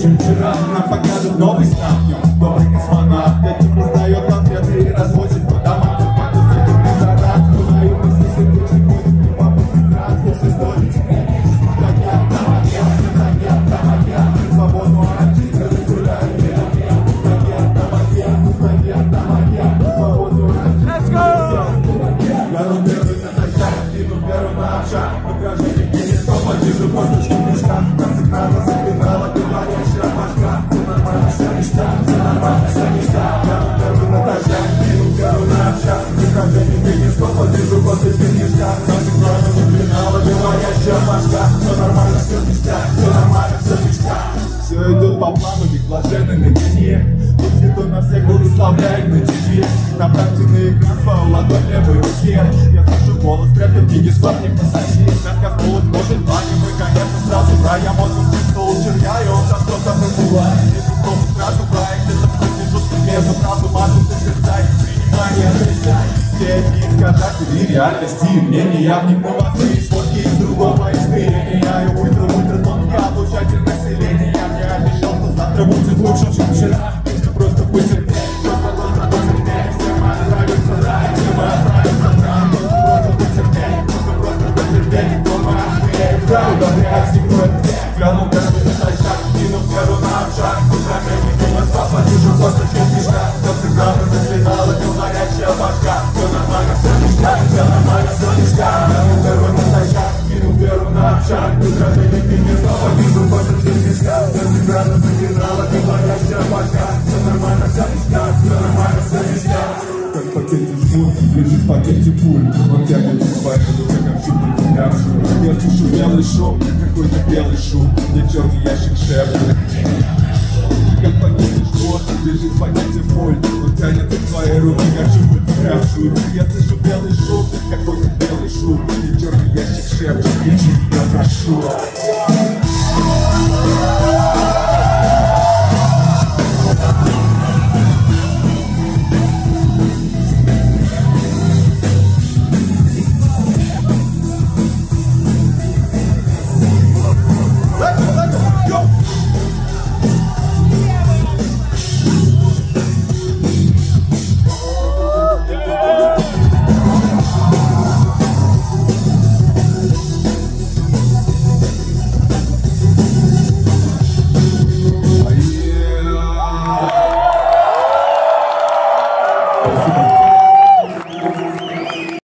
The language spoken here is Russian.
чем вчера Нам покажут новый знак, добрый космонавт Этим раздает ответы и развозит по домам. Папа с этим не зарад, твои мысли сердечный путь Папа стоп, подержу косточки в мешках Нас экрана закрывала говорящая башка Все нормально, все ништяк, все нормально, все ништяк все идет по плану, ведь блаженны на дне Будь святой на всех благословляет на тебе. Направьте на экран свою ладонь левой руке. Я слышу голос трэпа, книги скоро не посади Сказка сполот, может, плане мы, конечно, сразу в рай. Я мозгом чувствовал червя, и он сейчас просто пробывает Если просто сразу проект, это промежу между сразу мажется сердца. И принимай, отрицай Все искажатели реальности. И мнения Вникну во свои сводки из другого лежит в пакете пуль Он тянет из поэтому как щупаль взглявшую Я слышу белый шум, какой-то белый шум Где черный ящик шепчет Как пакете жмут, лежит в пакете пуль Он тянет твоей руки как взглявшую Я слышу белый шум, какой-то белый шум. Где черный ящик шепчет, я прошу